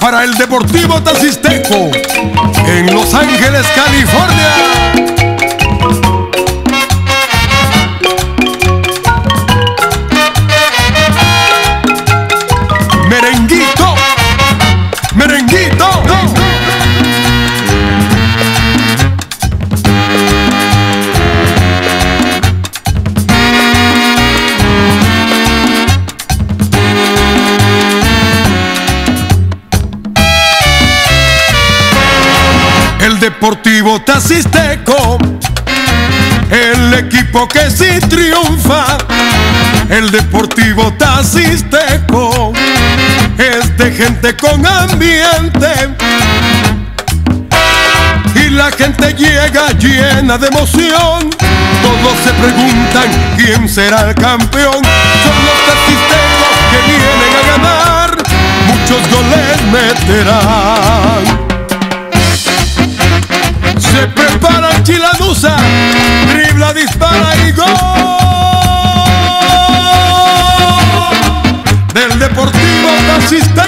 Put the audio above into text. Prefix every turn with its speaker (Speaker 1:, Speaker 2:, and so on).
Speaker 1: para el Deportivo Tacisteco en Los Ángeles, California. El Deportivo Tacisteco, el equipo que sí triunfa. El Deportivo Tacisteco es de gente con ambiente. Y la gente llega llena de emoción. Todos se preguntan quién será el campeón. Son los tacistecos que vienen a ganar. Muchos goles meterán. Se prepara Chiladusa, dribla, dispara y gol del Deportivo Taxista.